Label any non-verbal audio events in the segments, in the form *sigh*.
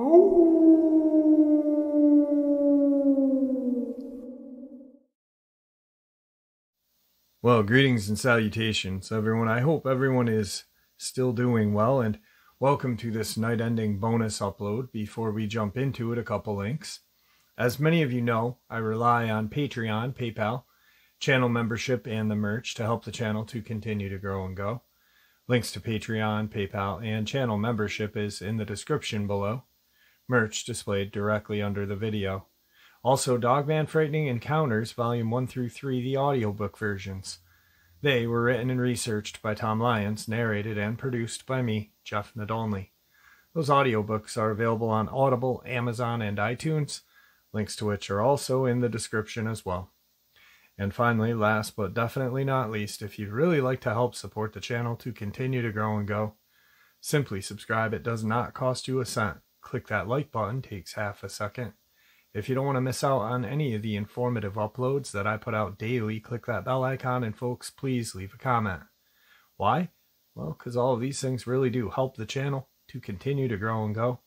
Oh. Well, greetings and salutations, everyone. I hope everyone is still doing well, and welcome to this night ending bonus upload. Before we jump into it, a couple links. As many of you know, I rely on Patreon, PayPal, channel membership, and the merch to help the channel to continue to grow and go. Links to Patreon, PayPal, and channel membership is in the description below. Merch displayed directly under the video. Also, Dogman Frightening Encounters, Volume 1 through 3, the audiobook versions. They were written and researched by Tom Lyons, narrated and produced by me, Jeff Nadolny. Those audiobooks are available on Audible, Amazon, and iTunes, links to which are also in the description as well. And finally, last but definitely not least, if you'd really like to help support the channel to continue to grow and go, simply subscribe. It does not cost you a cent. Click that like button, takes half a second. If you don't want to miss out on any of the informative uploads that I put out daily, click that bell icon and folks, please leave a comment. Why? Well, because all of these things really do help the channel to continue to grow and go.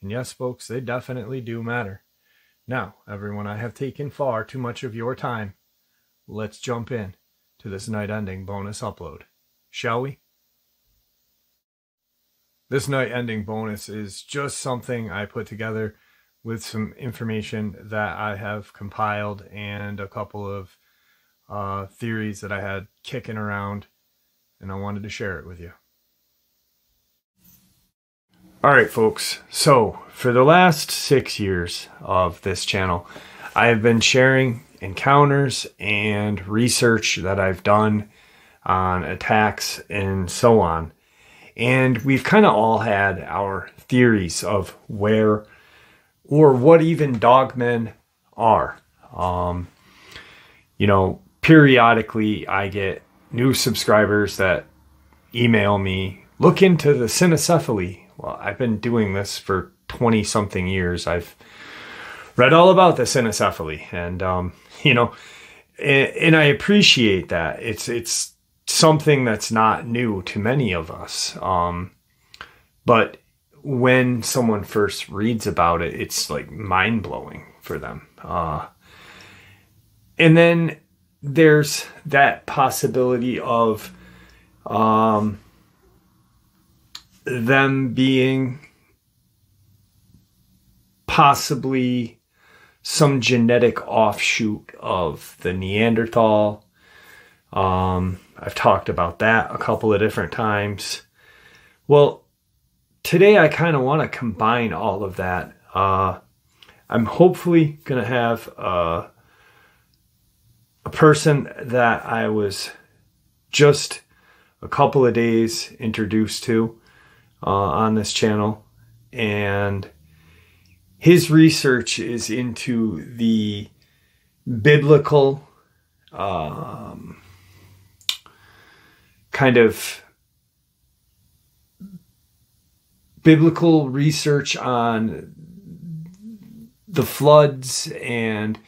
And yes, folks, they definitely do matter. Now, everyone, I have taken far too much of your time let's jump in to this night ending bonus upload, shall we? This night ending bonus is just something I put together with some information that I have compiled and a couple of uh, theories that I had kicking around, and I wanted to share it with you. All right, folks. So, for the last six years of this channel, I have been sharing encounters and research that I've done on attacks and so on. And we've kind of all had our theories of where or what even dogmen are. Um, you know, periodically I get new subscribers that email me, look into the cynocephaly. Well, I've been doing this for 20 something years. I've read all about the cynocephaly and um, you know, and, and I appreciate that. It's it's something that's not new to many of us. Um, but when someone first reads about it, it's like mind blowing for them. Uh, and then there's that possibility of um, them being possibly some genetic offshoot of the Neanderthal. Um, I've talked about that a couple of different times. Well, today I kind of want to combine all of that. Uh, I'm hopefully going to have uh, a person that I was just a couple of days introduced to uh, on this channel. And his research is into the biblical um, kind of biblical research on the floods and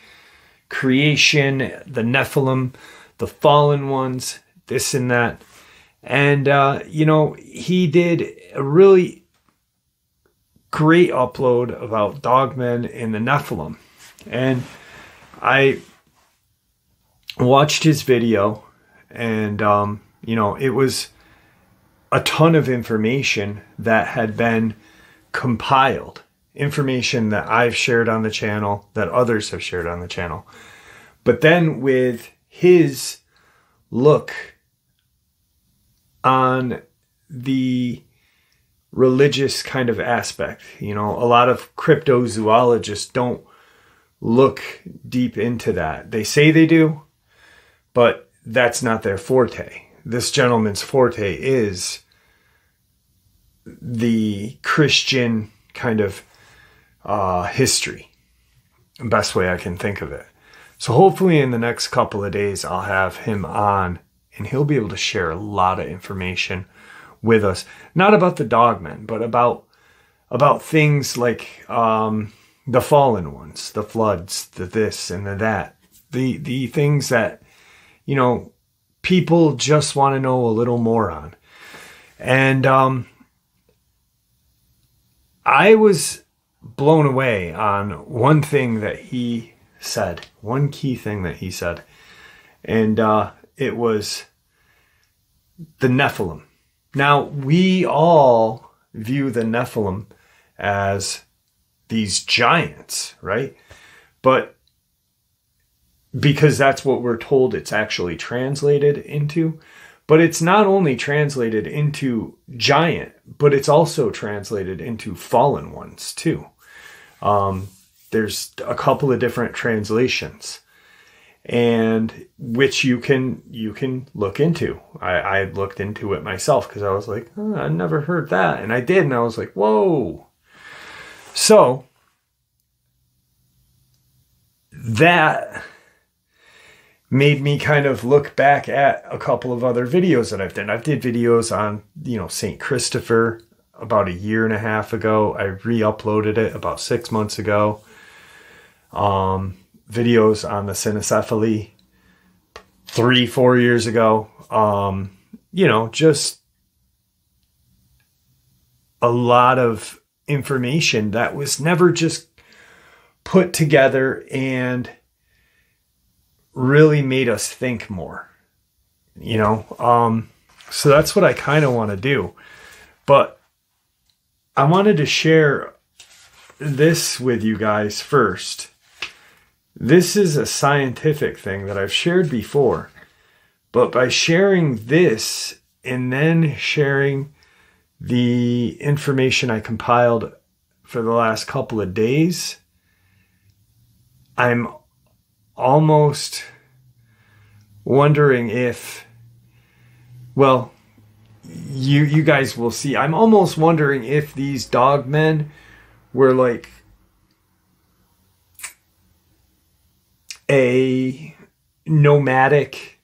creation, the Nephilim, the fallen ones, this and that. And, uh, you know, he did a really great upload about dogmen in the Nephilim. And I watched his video, and, um, you know, it was a ton of information that had been compiled. Information that I've shared on the channel, that others have shared on the channel. But then with his look on the religious kind of aspect. You know, a lot of cryptozoologists don't look deep into that. They say they do, but that's not their forte. This gentleman's forte is the Christian kind of uh, history. Best way I can think of it. So hopefully in the next couple of days I'll have him on and he'll be able to share a lot of information with us, not about the dogmen, but about about things like um, the fallen ones, the floods, the this and the that, the the things that you know people just want to know a little more on, and um, I was blown away on one thing that he said, one key thing that he said. And uh, it was the Nephilim. Now, we all view the Nephilim as these giants, right? But because that's what we're told it's actually translated into. But it's not only translated into giant, but it's also translated into fallen ones too. Um, there's a couple of different translations and which you can you can look into i, I looked into it myself because i was like oh, i never heard that and i did and i was like whoa so that made me kind of look back at a couple of other videos that I've done. I've did videos on, you know, St. Christopher about a year and a half ago. I re-uploaded it about six months ago. Um, videos on the cynocephaly three, four years ago. Um, you know, just a lot of information that was never just put together and really made us think more you know? Um so that's what i kind of want to do. But i wanted to share this with you guys first. This is a scientific thing that i've shared before but by sharing this and then sharing the information i compiled for the last couple of days i'm almost wondering if well you you guys will see. I'm almost wondering if these dog men were like a nomadic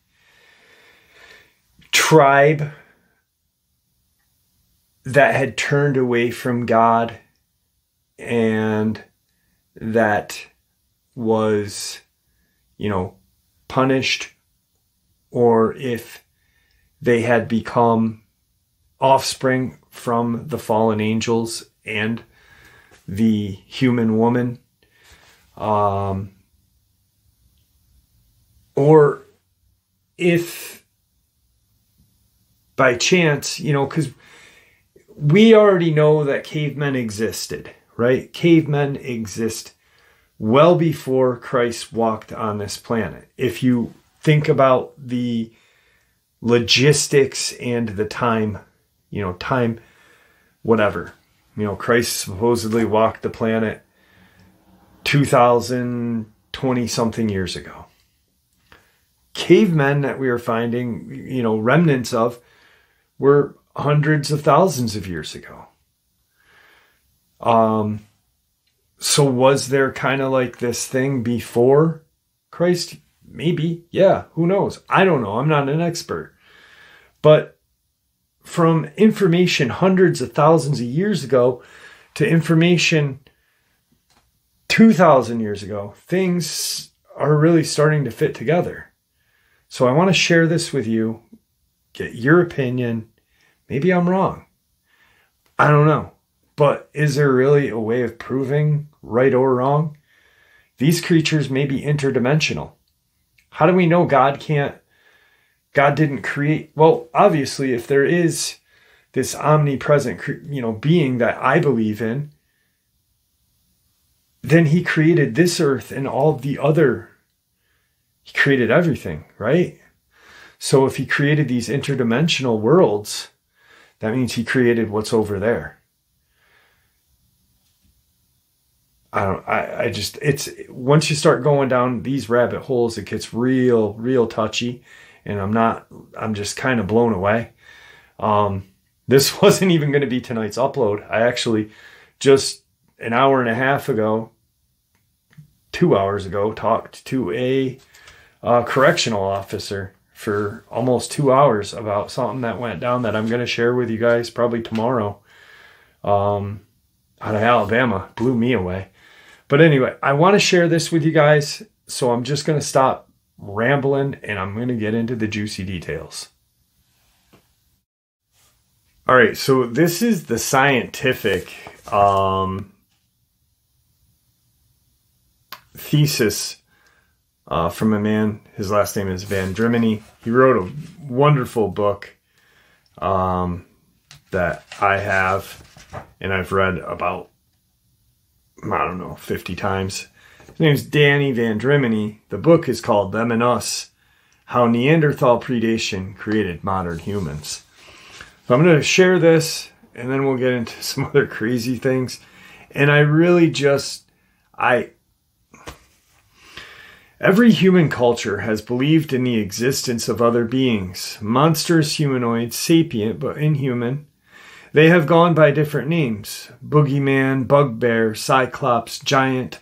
tribe that had turned away from God and that was you know, punished or if they had become offspring from the fallen angels and the human woman. Um, or if by chance, you know, because we already know that cavemen existed, right? Cavemen exist well before Christ walked on this planet. If you think about the logistics and the time, you know, time, whatever. You know, Christ supposedly walked the planet 2020 something years ago. Cavemen that we are finding, you know, remnants of were hundreds of thousands of years ago. Um, so was there kind of like this thing before Christ? Maybe. Yeah, who knows? I don't know. I'm not an expert. But from information hundreds of thousands of years ago to information 2000 years ago, things are really starting to fit together. So I want to share this with you, get your opinion. Maybe I'm wrong. I don't know. But is there really a way of proving right or wrong? These creatures may be interdimensional. How do we know God can't, God didn't create? Well, obviously, if there is this omnipresent, you know, being that I believe in, then he created this earth and all the other, he created everything, right? So if he created these interdimensional worlds, that means he created what's over there. I don't I, I just it's once you start going down these rabbit holes it gets real real touchy and I'm not I'm just kind of blown away. Um *laughs* this wasn't even going to be tonight's upload. I actually just an hour and a half ago 2 hours ago talked to a uh, correctional officer for almost 2 hours about something that went down that I'm going to share with you guys probably tomorrow. Um out of Alabama blew me away. But anyway, I want to share this with you guys. So I'm just going to stop rambling and I'm going to get into the juicy details. All right, so this is the scientific um, thesis uh, from a man. His last name is Vendramini. He wrote a wonderful book um, that I have and I've read about, I don't know, 50 times. His name's Danny Vendramini. The book is called Them and Us How Neanderthal Predation Created Modern Humans. So I'm going to share this and then we'll get into *laughs* some other crazy things. And I really just, I, Every human culture has believed in the existence of other beings, monstrous humanoids, sapient but inhuman. They have gone by different names boogeyman, bugbear, cyclops, giant,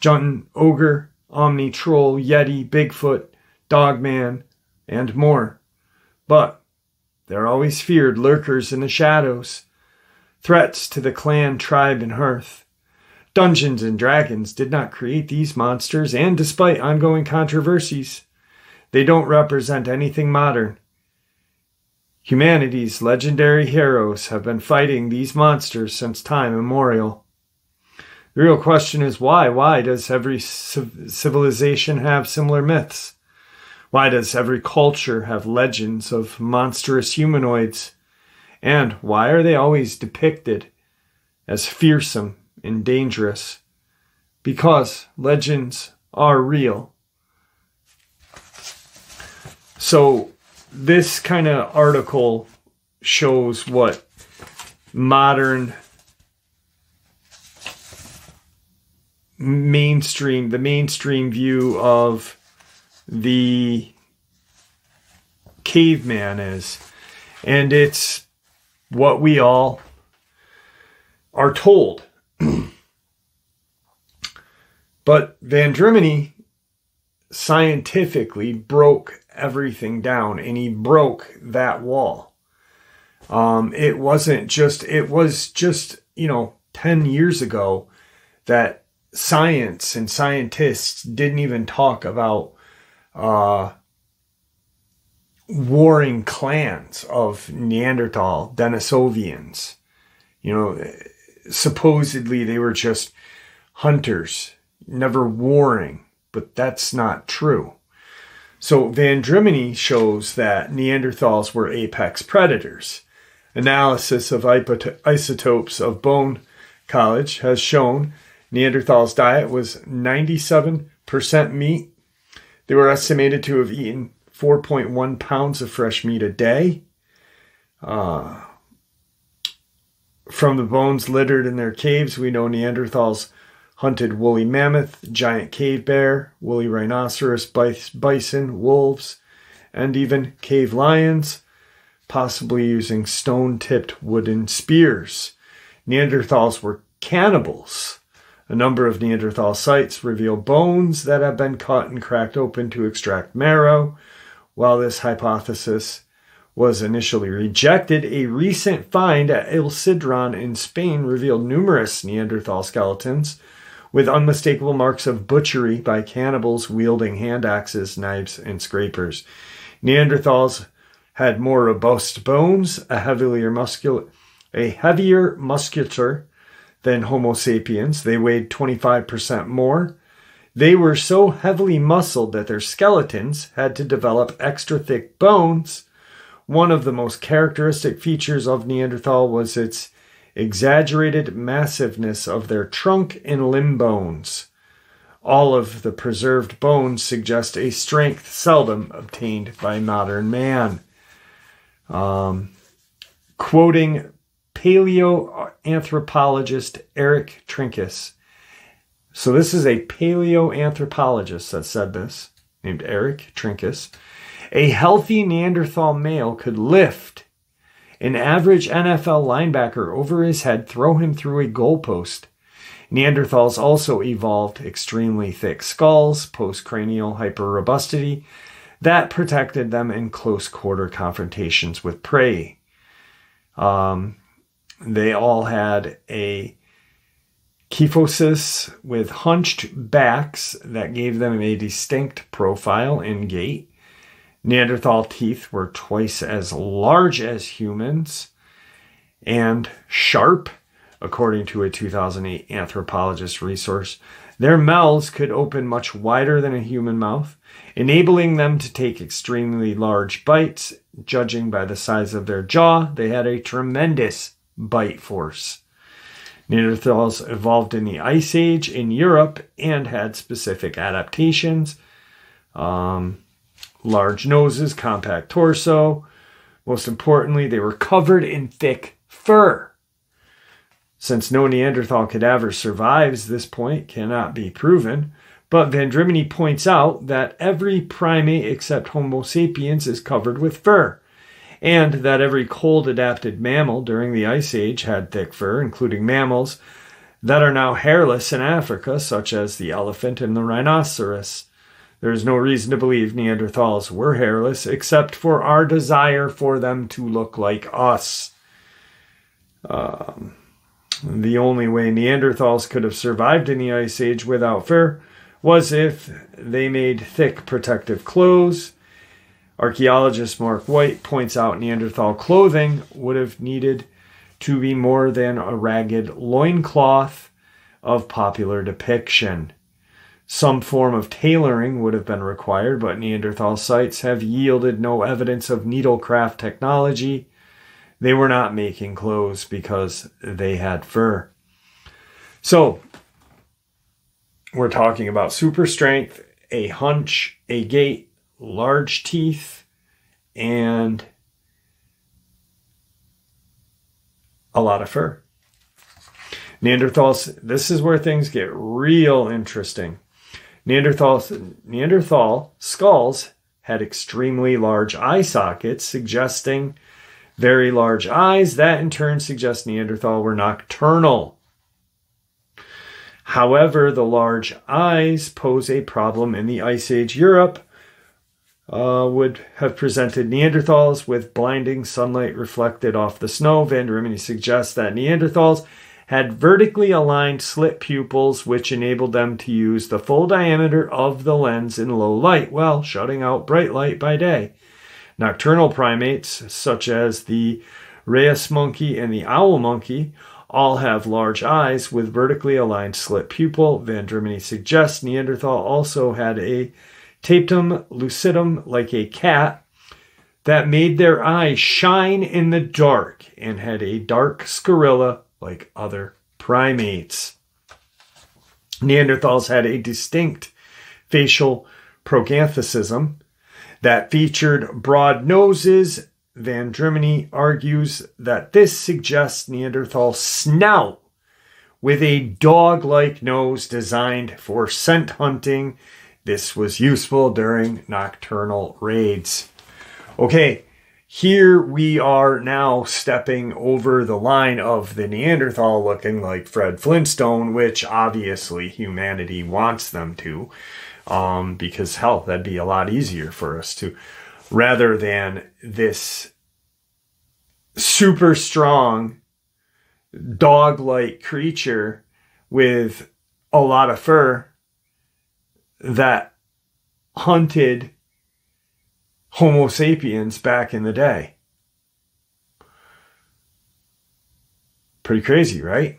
jun, ogre, omni, troll, yeti, bigfoot, dogman, and more. But they're always feared lurkers in the shadows, threats to the clan, tribe, and hearth. Dungeons and Dragons did not create these monsters, and despite ongoing controversies, they don't represent anything modern. Humanity's legendary heroes have been fighting these monsters since time immemorial. The real question is why? Why does every civilization have similar myths? Why does every culture have legends of monstrous humanoids? And why are they always depicted as fearsome and dangerous because legends are real. So, this kind of article shows what modern mainstream, the mainstream view of the caveman is. And it's what we all are told *clears throat* but van Vendramini scientifically broke everything down and he broke that wall. Um, it wasn't just, it was just, you know, 10 years ago that science and scientists didn't even talk about uh, warring clans of Neanderthal, Denisovians. You know, supposedly they were just hunters, never warring, but that's not true. So Vendramini shows that Neanderthals were apex predators. Analysis of isotopes of bone collagen has shown Neanderthals' diet was 97% meat. They were estimated to have eaten 4.1 pounds of fresh meat a day. Uh, from the bones littered in their caves, we know Neanderthals hunted woolly mammoth, giant cave bear, woolly rhinoceros, bison, wolves, and even cave lions, possibly using stone tipped wooden spears. Neanderthals were cannibals. A number of Neanderthal sites reveal bones that have been cut and cracked open to extract marrow. While this hypothesis was initially rejected, a recent find at El Sidrón in Spain revealed numerous Neanderthal skeletons with unmistakable marks of butchery by cannibals wielding hand axes, knives, and scrapers. Neanderthals had more robust bones, a heavier muscular, a heavier musculature than Homo sapiens. They weighed 25% more. They were so heavily muscled that their skeletons had to develop extra thick bones one of the most characteristic features of Neanderthal was its exaggerated massiveness of their trunk and limb bones. All of the preserved bones suggest a strength seldom obtained by modern man. Um, quoting paleoanthropologist Eric Trinkaus. So, this is a paleoanthropologist that said this, named Eric Trinkaus. A healthy Neanderthal male could lift an average NFL linebacker over his head, throw him through a goalpost. Neanderthals also evolved extremely thick skulls, postcranial hyperrobustity, that protected them in close quarter confrontations with prey. Um, they all had a kyphosis with hunched backs that gave them a distinct profile and gait. Neanderthal teeth were twice as large as humans and sharp, according to a 2008 anthropologist resource. Their mouths could open much wider than a human mouth, enabling them to take extremely large bites. Judging by the size of their jaw, they had a tremendous bite force. Neanderthals evolved in the Ice Age in Europe and had specific adaptations. Um, large noses, compact torso. Most importantly, they were covered in thick fur. Since no Neanderthal cadaver survives this point cannot be proven, but Vendramini points out that every primate except Homo sapiens is covered with fur, and that every cold adapted mammal during the Ice Age had thick fur, including mammals that are now hairless in Africa, such as the elephant and the rhinoceros. There is no reason to believe Neanderthals were hairless, except for our desire for them to look like us. Um, the only way Neanderthals could have survived in the Ice Age without fur was if they made thick protective clothes. Archaeologist Mark White points out Neanderthal clothing would have needed to be more than a ragged loincloth of popular depiction. Some form of tailoring would have been required, but Neanderthal sites have yielded no evidence of needlecraft technology they were not making clothes because they had fur. So, we're talking about super strength, a hunch, a gait, large teeth, and a lot of fur. Neanderthals, this is where things get real interesting. Neanderthals, Neanderthal skulls had extremely large eye sockets, suggesting very large eyes. That in turn suggests Neanderthal were nocturnal. However, the large eyes pose a problem in the Ice Age Europe. Uh, would have presented Neanderthals with blinding sunlight reflected off the snow. Vendramini suggests that Neanderthals had vertically aligned slit pupils, which enabled them to use the full diameter of the lens in low light, while shutting out bright light by day. Nocturnal primates, such as the rhesus monkey and the owl monkey, all have large eyes with vertically aligned slit pupil. Vendramini suggests Neanderthal also had a tapetum lucidum like a cat that made their eyes shine in the dark and had a dark sclerilla like other primates. Neanderthals had a distinct facial prognathism that featured broad noses. Vendramini argues that this suggests Neanderthal snout with a dog like nose designed for scent hunting. This was useful during nocturnal raids. Okay, here we are now stepping over the line of the Neanderthal looking like Fred Flintstone, which obviously humanity wants them to um, because hell, that'd be a lot easier for us to, rather than this super strong dog like creature with a lot of fur that hunted Homo sapiens back in the day. Pretty crazy, right?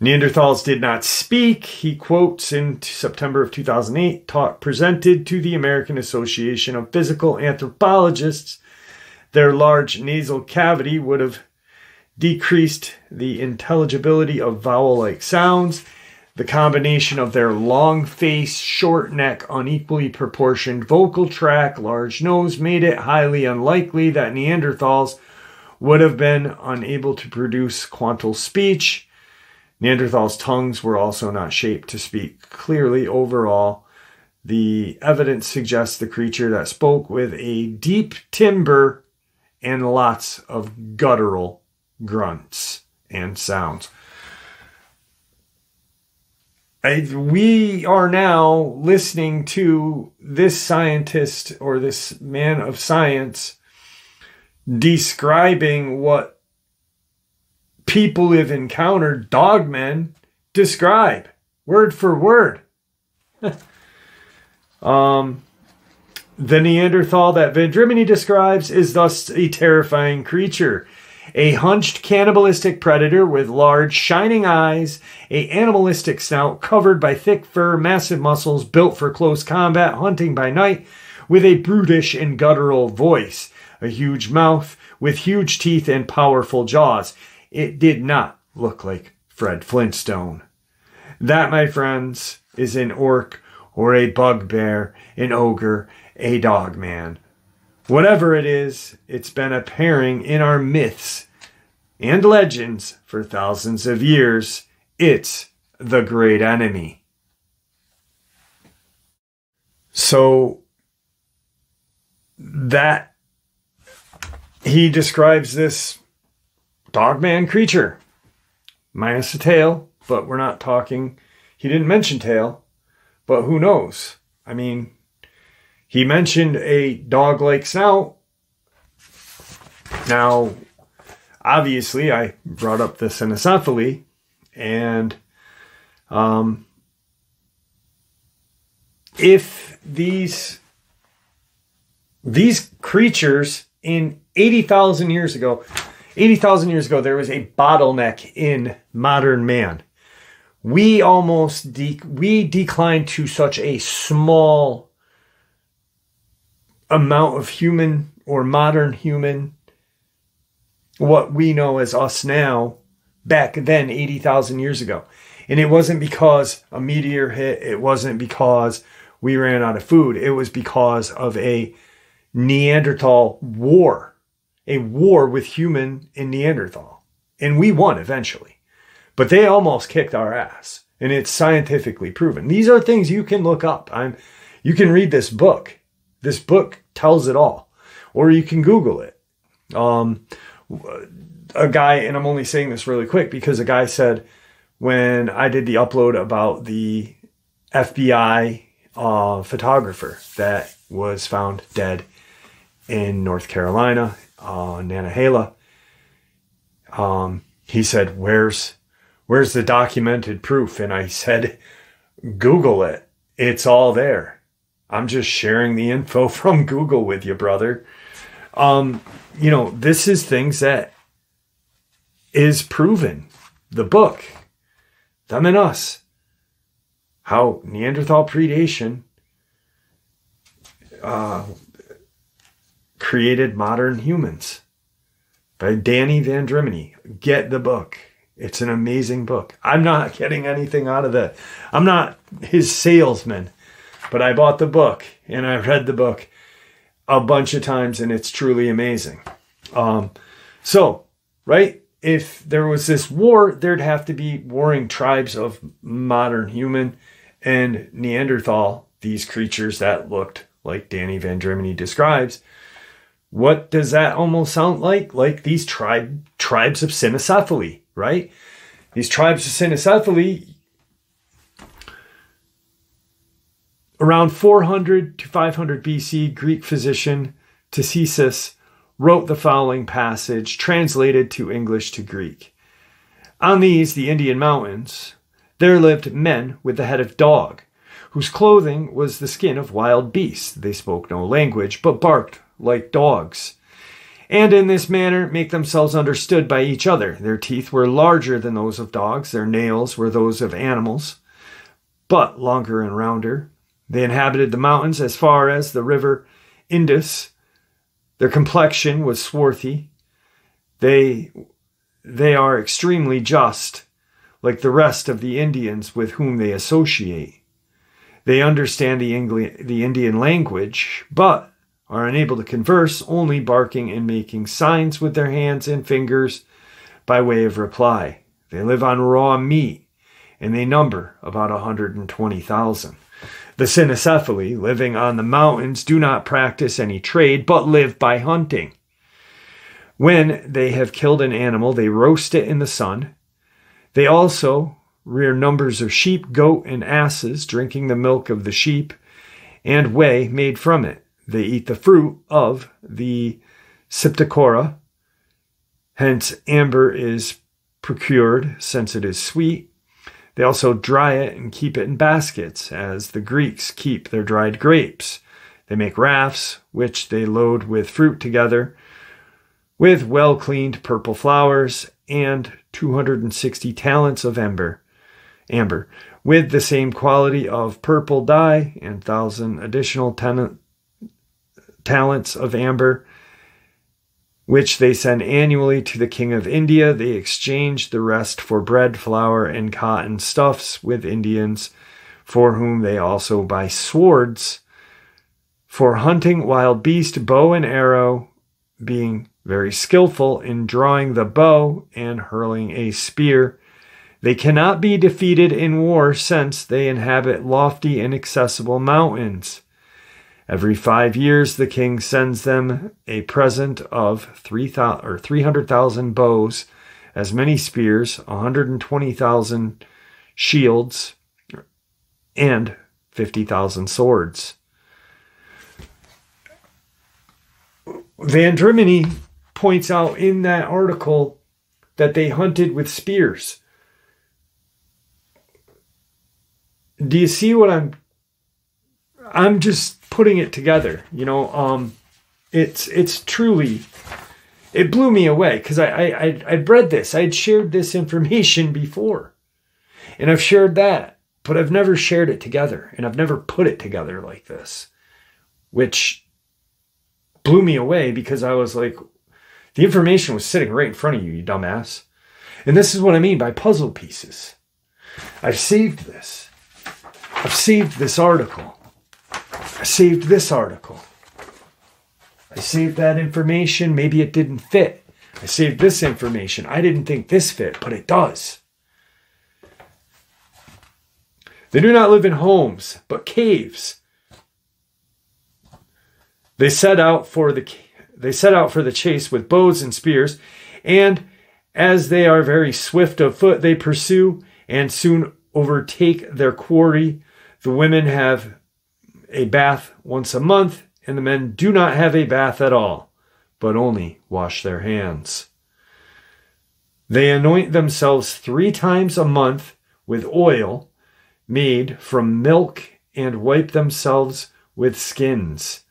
Neanderthals did not speak. He quotes in September of 2008 talk presented to the American Association of Physical Anthropologists. Their large nasal cavity would have decreased the intelligibility of vowel like sounds. The combination of their long face, short neck, unequally proportioned vocal tract, large nose made it highly unlikely that Neanderthals would have been unable to produce quantal speech. Neanderthals' tongues were also not shaped to speak clearly. Overall, the evidence suggests the creature that spoke with a deep timbre and lots of guttural grunts and sounds. We are now listening to this scientist or this man of science describing what people have encountered dogmen describe word for word. *laughs* um, the Neanderthal that Vendramini describes is thus a terrifying creature. A hunched cannibalistic predator with large shining eyes, a animalistic snout covered by thick fur, massive muscles built for close combat, hunting by night, with a brutish and guttural voice, a huge mouth with huge teeth and powerful jaws. It did not look like Fred Flintstone. That, my friends, is an orc or a bugbear, an ogre, a dogman. Whatever it is, it's been appearing in our myths and legends for thousands of years. It's the great enemy. So that he describes this dogman creature minus a tail, but we're not talking. He didn't mention tail, but who knows? I mean, he mentioned a dog like snout. Now, obviously, I brought up the cynocephaly, and um, if these these creatures in 80,000 years ago, 80,000 years ago, there was a bottleneck in modern man. We almost de- we declined to such a small amount of human or modern human, what we know as us now, back then, 80,000 years ago. And it wasn't because a meteor hit, it wasn't because we ran out of food, it was because of a Neanderthal war, a war with human and Neanderthal. And we won eventually. But they almost kicked our ass. And it's scientifically proven. These are things you can look up. I'm you can read this book. This book tells it all. Or you can Google it. Um, a guy, and I'm only saying this really quick because a guy said when I did the upload about the FBI uh, photographer that was found dead in North Carolina, uh, Nantahala. Um, he said, "Where's where's the documented proof?" And I said, "Google it. It's all there. I'm just sharing the info *laughs* from Google with you, brother." Um, you know, this is things that is proven. The book, them and us, how Neanderthal predation uh, created modern humans by Danny Van Vendramini. Get the book. It's an amazing book. I'm not getting anything out of that. I'm not his salesman, but I bought the book and I read the book a bunch of times and it's truly amazing. Um, so, right, if there was this war, there'd have to be warring tribes of modern human and Neanderthal, these creatures that looked like Danny Van Vendramini describes. What does that almost sound like? Like these tribe tribes of cynocephaly, right? These tribes of cynocephaly around 400 to 500 BC, Greek physician Ctesias wrote the following passage translated to English to Greek. On these, the Indian mountains, there lived men with the head of dog, whose clothing was the skin of wild beasts. They spoke no language, but barked like dogs, and in this manner make themselves understood by each other. Their teeth were larger than those of dogs, their nails were those of animals, but longer and rounder. They inhabited the mountains as far as the river Indus. Their complexion was swarthy. They, they are extremely just, like the rest of the Indians with whom they associate. They understand the, Engli- the Indian language, but are unable to converse, only barking and making signs with their hands and fingers by way of reply. They live on raw meat, and they number about 120,000. The Cynocephali, living on the mountains, do not practice any trade, but live by hunting. When they have killed an animal, they roast it in the sun. They also rear numbers of sheep, goat, and asses, drinking the milk of the sheep and whey made from it. They eat the fruit of the siptachora. Hence, amber is procured since it is sweet. They also dry it and keep it in baskets, as the Greeks keep their dried grapes. They make rafts, which they load with fruit together, with well cleaned purple flowers and 260 talents of amber, amber, with the same quality of purple dye and thousand additional ten- talents of amber, which they send annually to the king of India. They exchange the rest for bread, flour, and cotton stuffs with Indians, for whom they also buy swords for hunting wild beast, bow and arrow, being very skillful in drawing the bow and hurling a spear. They cannot be defeated in war since they inhabit lofty inaccessible mountains. Every five years, the king sends them a present of 3,000 or 300,000 bows, as many spears, 120,000 shields, and 50,000 swords. Van Vendramini points out in that article that they hunted with spears. Do you see what I'm I'm just putting it together, you know, um it's it's truly it blew me away because I, I I'd read this. I'd shared this information *laughs* before. And I've shared that, but I've never shared it together and I've never put it together like this. Which blew me away because I was like, the information was sitting right in front of you, you dumbass. And this is what I mean by puzzle pieces. I've saved this. I've saved this article. I saved this article. I saved that information. Maybe it didn't fit. I saved this information. I didn't think this fit, but it does. They do not live in homes, but caves they set out for the they set out for the chase with bows and spears, and as they are very swift of foot, they pursue and soon overtake their quarry. The women have a bath once a month, and the men do not have a bath at all, but only wash their hands. They anoint themselves three times a month with oil made from milk and wipe themselves with skins.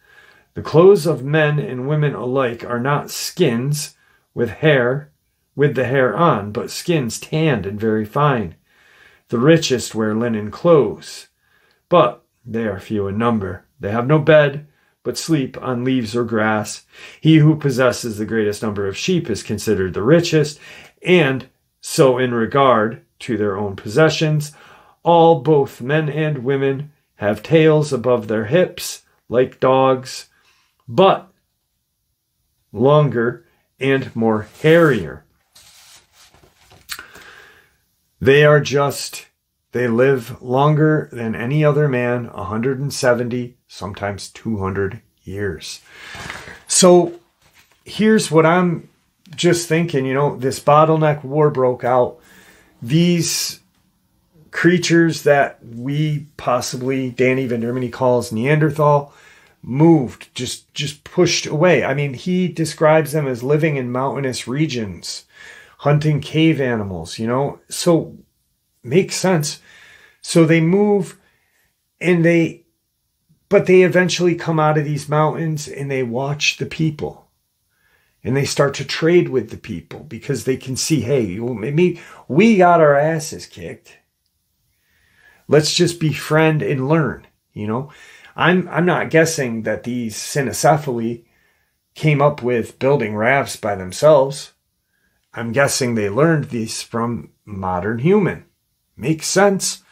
The clothes of men and women alike are not skins with hair, with the hair on, but skins tanned and very fine. The richest wear linen clothes, but they are few in number. They have no bed, but sleep on leaves or grass. He who possesses the greatest number of sheep is considered the richest, and so in regard to their own possessions, all, both men and women, have tails above their hips, like dogs but longer and more hairier. They are just, they live longer than any other man 170, sometimes 200 years. So here's what I'm just thinking you know, this bottleneck war broke out. These creatures that we possibly, Danny Vendramini calls Neanderthal, moved, just just pushed away. I mean, he describes them as living in mountainous regions, hunting cave animals, you know. So makes sense. So they move and they but they eventually come out of these mountains and they watch the people. And they start to trade with the people because they can see, hey, maybe we got our asses kicked. Let's just befriend and learn, you know? I'm I'm not guessing that these cynocephali came up with building rafts by themselves. I'm guessing they learned these from modern human. Makes sense.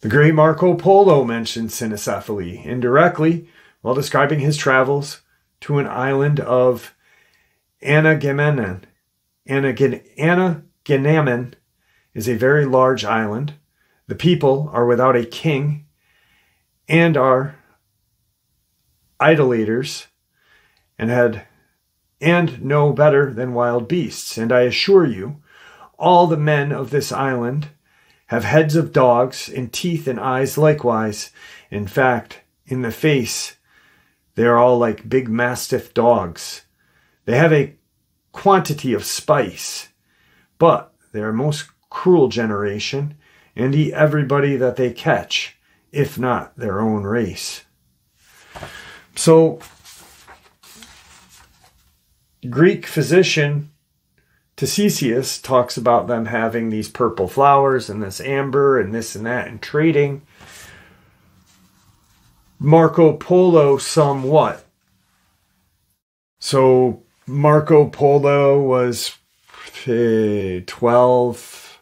The great Marco Polo mentioned cynocephaly indirectly while describing his travels to an island of Anagamemnon. Anagamemnon is a very large island the people are without a king and are idolaters and had and no better than wild beasts. And I assure you, all the men of this island have heads of dogs and teeth and eyes likewise. In fact, in the face, they are all like big mastiff dogs. They have a quantity of spice, but they are most cruel generation and eat everybody that they catch, if not their own race. So Greek physician Ctesias talks about them having these purple flowers and this amber and this and that and trading. Marco Polo somewhat. So Marco Polo was uh, 12,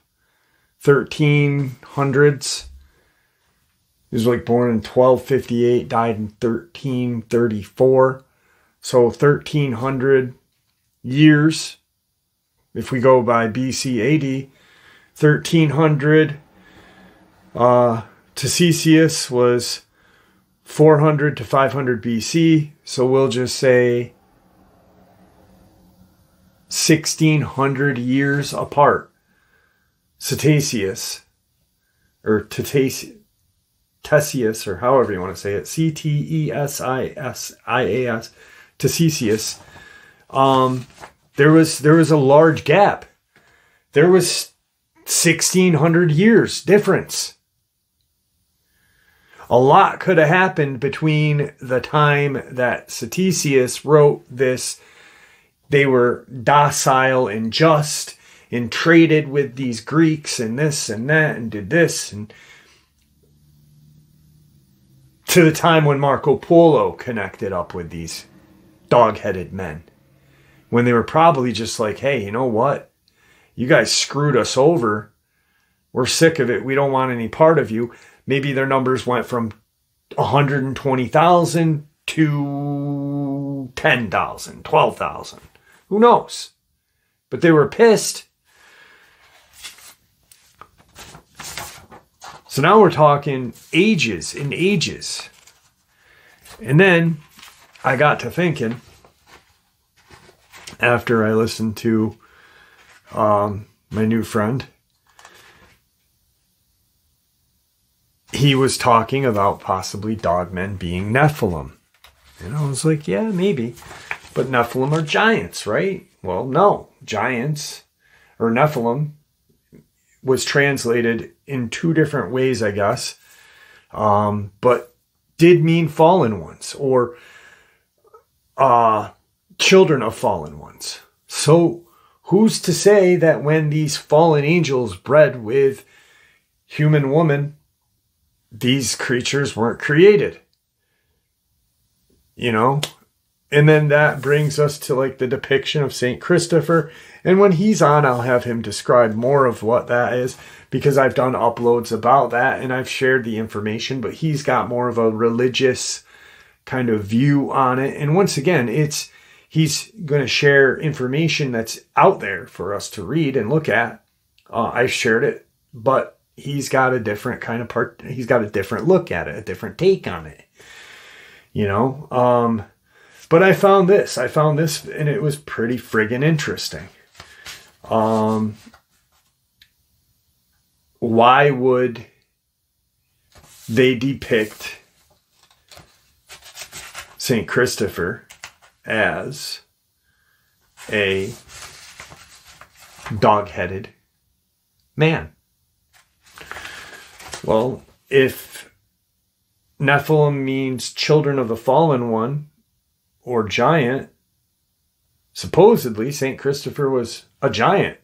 1300s. He was like born in 1258, died in 1334. So 1300 years if we go by BC AD, 1300. Uh, Ctesias was 400 to 500 BC. So we'll just say 1600 years apart. Ctesias, or Ctesias, or however you want to say it, C T E S I S I A S, Ctesias. Um, there was there was a large gap. There was 1600 years difference. A lot could have happened between the time that Ctesias wrote this. They were docile and just and traded with these Greeks and this and that and did this and to the time when Marco Polo connected up with these dog-headed men when they were probably just like, hey, you know what? You guys screwed us over. We're sick of it. We don't want any part of you. Maybe their numbers went from 120,000 to 10,000, 12,000. Who knows? But they were pissed. So now we're talking ages and ages. And then I got to thinking after I listened to um, my new friend. He was talking about possibly dogmen being Nephilim. And I was like, yeah, maybe. But Nephilim are giants, right? Well, no. Giants or Nephilim was translated in two different ways, I guess. Um, but did mean fallen ones or uh, children of fallen ones. So, who's to say that when these fallen angels bred with human woman, these creatures weren't created? You know? And then that brings us to like the depiction of St. Christopher. And when he's on, I'll have him describe more of what that is because I've done uploads about that and I've shared the information, but he's got more of a religious kind of view on it. And once again, it's he's going to share information that's out there for us to read and look at. Uh, I shared it, but he's got a different kind of part. He's got a different look at it, a different take on it. You know, um, but I found this. I found this, and it was pretty friggin' interesting. Um, why would they depict Saint Christopher as a dog headed man. Well, if Nephilim means children of the fallen one or giant, supposedly St. Christopher was a giant.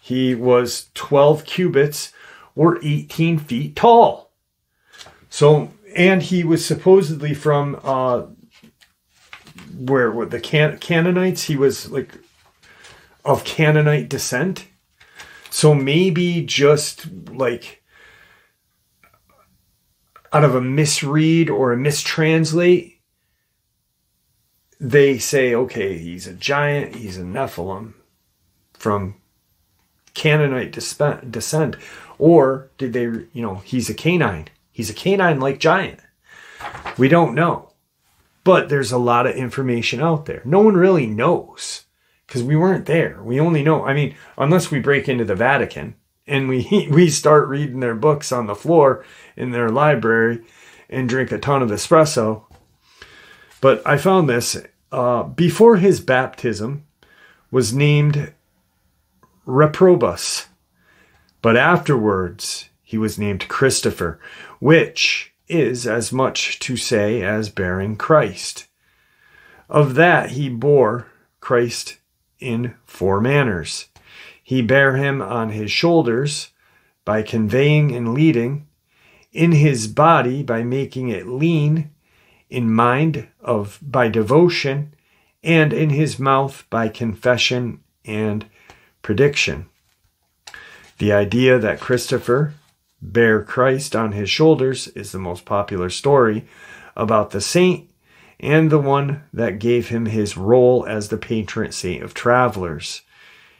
He was 12 cubits or 18 feet tall. So, and he was supposedly from uh, where with the Can- Canaanites, he was like of Canaanite descent. So maybe just like out of a misread or a mistranslate, they say, okay, he's a giant, he's a Nephilim from Canaanite descent. Or did they, you know, he's a canine. He's a canine like giant. We don't know. But there's a lot of information out there. No one really knows because we weren't there. We only know, I mean, unless we break into the Vatican and we, *laughs* we start reading their books on the floor in their library and drink a ton of espresso. But I found this uh, before his baptism was named Reprobus, but afterwards he was named Christopher, which is as much to say as bearing Christ. Of that he bore Christ in four manners. He bare him on his shoulders by conveying and leading, in his body by making it lean, in mind of by devotion, and in his mouth by confession and prediction. The idea that Christopher bare Christ on his shoulders is the most popular story about the saint and the one that gave him his role as the patron saint of travelers.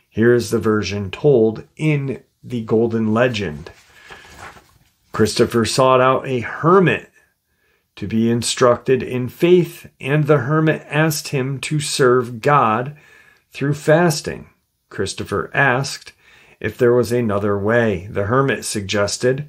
Here is the version told in the Golden Legend. Christopher sought out a hermit to be instructed in faith, and the hermit asked him to serve God through fasting. Christopher asked if there was another way. The hermit suggested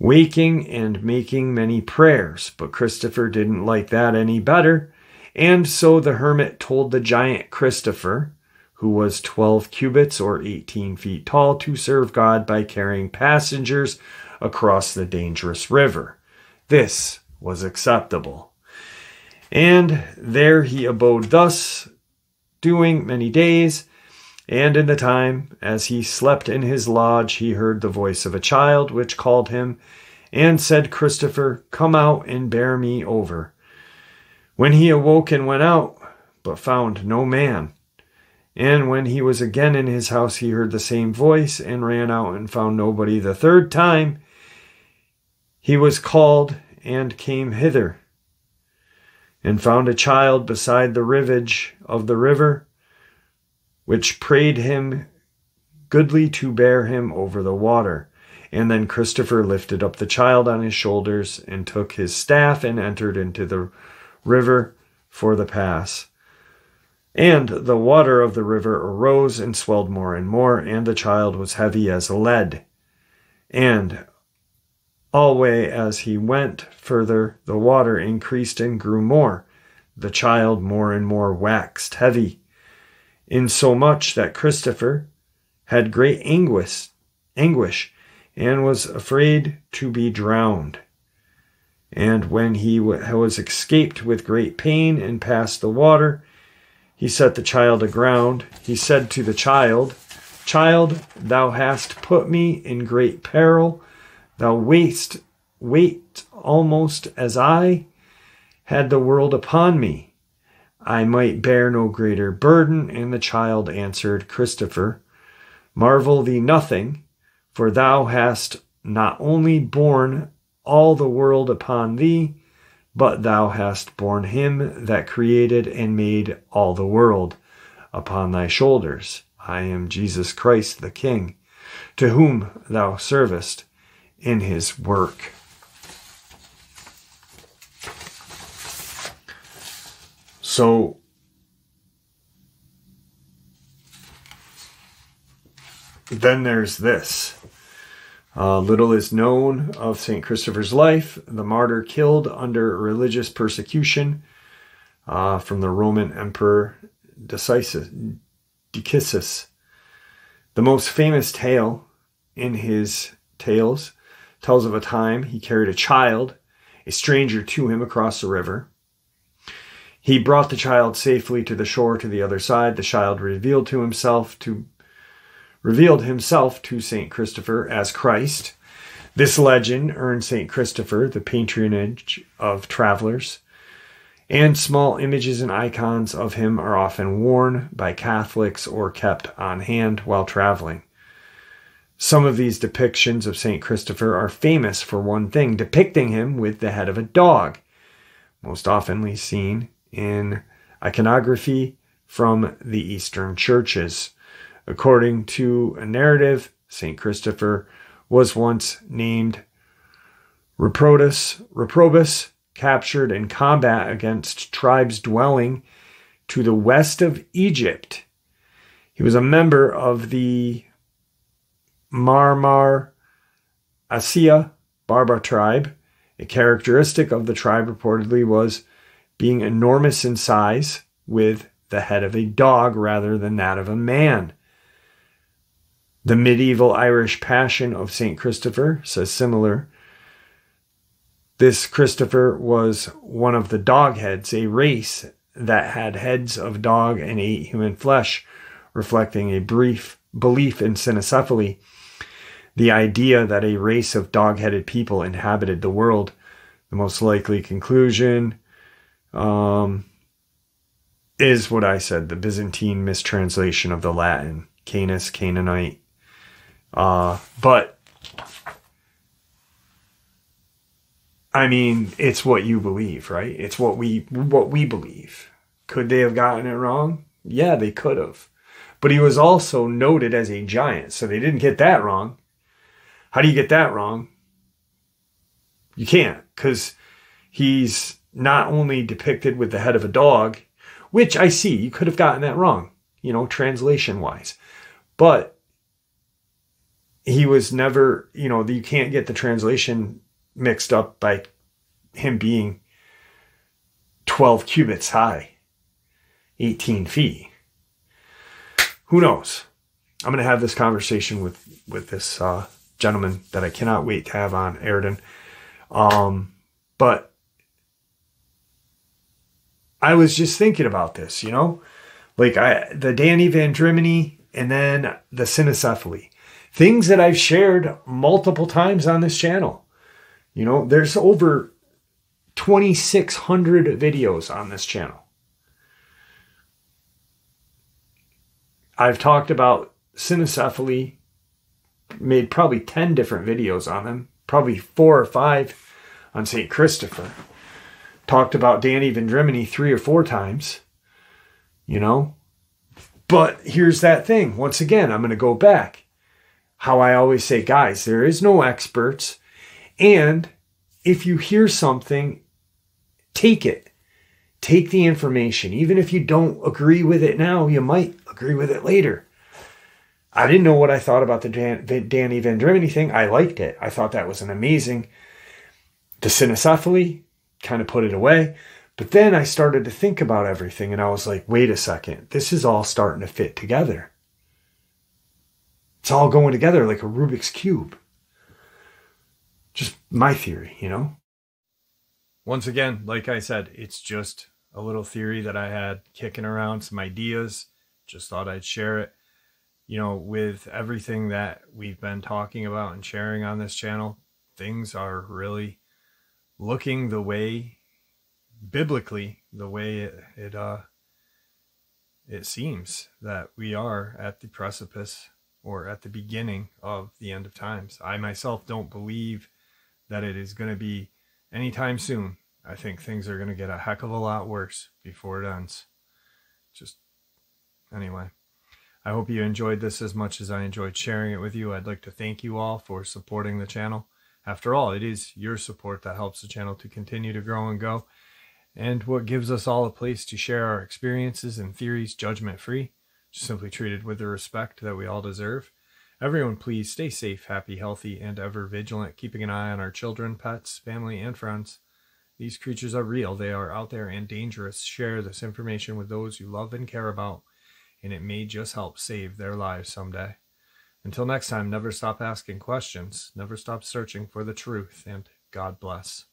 waking and making many prayers, but Christopher didn't like that any better, and so the hermit told the giant Christopher, who was 12 cubits or 18 feet tall, to serve God by carrying passengers across the dangerous river. This was acceptable. And there he abode thus, doing many days. And in the time, as he slept in his lodge, he heard the voice of a child which called him, and said, Christopher, come out and bear me over. When he awoke and went out, but found no man. And when he was again in his house, he heard the same voice, and ran out and found nobody. The third time he was called and came hither, and found a child beside the rivage of the river, which prayed him goodly to bear him over the water. And then Christopher lifted up the child on his shoulders and took his staff and entered into the river for the pass. And the water of the river arose and swelled more and more, and the child was heavy as lead. And Alway as he went further, the water increased and grew more. The child more and more waxed heavy, insomuch that Christopher had great anguish, anguish, and was afraid to be drowned. And when he was escaped with great pain and passed the water, he set the child aground. He said to the child, Child, thou hast put me in great peril Thou waste wait almost as I had the world upon me. I might bear no greater burden. And the child answered, Christopher, marvel thee nothing, for thou hast not only borne all the world upon thee, but thou hast borne him that created and made all the world upon thy shoulders. I am Jesus Christ the King, to whom thou servest in his work. So, then there's this. Uh, little is known of St. Christopher's life, the martyr killed under religious persecution uh, from the Roman Emperor Decisus. The most famous tale in his tales tells of a time he carried a child, a stranger to him, across the river. He brought the child safely to the shore to the other side. The child revealed to himself to revealed himself to Saint Christopher as Christ. This legend earned Saint Christopher the patronage of travelers, and small images and icons of him are often worn by Catholics or kept on hand while traveling. Some of these depictions of St. Christopher are famous for one thing, depicting him with the head of a dog, most oftenly seen in iconography from the Eastern churches. According to a narrative, St. Christopher was once named Reprotus, Reprobus, captured in combat against tribes dwelling to the west of Egypt. He was a member of the Marmar Asia Barbar tribe. A characteristic of the tribe reportedly was being enormous in size with the head of a dog rather than that of a man. The medieval Irish Passion of St. Christopher says similar. This Christopher was one of the Dogheads, a race that had heads of dog and ate human flesh, reflecting a brief belief in cynocephaly. The idea that a race of dog headed people inhabited the world. The most likely conclusion um, is what I said the Byzantine mistranslation of the Latin, Canis, Canaanite. Uh, but I mean, it's what you believe, right? It's what we what we believe. Could they have gotten it wrong? Yeah, they could have. But he was also noted as a giant, so they didn't get that wrong. How do you get that wrong? You can't, because he's not only depicted with the head of a dog, which I see, you could have gotten that wrong, you know, translation wise. But he was never, you know, you can't get the translation mixed up by him being 12 cubits high, 18 feet. Who knows? I'm going to have this conversation with with this uh, gentleman that I cannot wait to have on Airden. Um, but I was just thinking about this, you know, like I the Danny Van Vendramini and then the cynocephaly, things that I've shared multiple times on this channel. You know, there's over 2,600 videos on this channel. I've talked about cynocephaly, made probably 10 different videos on them, probably four or five on St. Christopher. Talked about Danny Vendramini three or four times, you know. But here's that thing. Once again, I'm going to go back. How I always say, guys, there is no experts. And if you hear something, take it. Take the information. Even if you don't agree with it now, you might agree with it later. I didn't know what I thought about the Dan, Danny Vendramini thing. I liked it. I thought that was an amazing. The cynocephaly kind of put it away. But then I started to think about everything and I was like, wait a second, this is all starting to fit together. It's all going together like a Rubik's Cube. Just my theory, you know? Once again, like I said, it's just a little theory that I had kicking around, some ideas. Just thought I'd share it. You know, with everything that we've been talking about and sharing on this channel, things are really looking the way biblically the way it, it uh it seems that we are at the precipice or at the beginning of the end of times. I myself don't believe that it is going to be anytime soon. I think things are going to get a heck of a lot worse before it ends. Just anyway, I hope you enjoyed this as much as I enjoyed sharing it with you. I'd like to thank you all for supporting the channel. After all, it is your support that helps the channel to continue to grow and go, and what gives us all a place to share our experiences and theories judgment free, simply treated with the respect that we all deserve. Everyone, please stay safe, happy, healthy, and ever vigilant, keeping an eye on our children, pets, family, and friends. These creatures are real, they are out there and dangerous. Share this information with those you love and care about, and it may just help save their lives someday. Until next time, never stop asking questions, never stop searching for the truth, and God bless.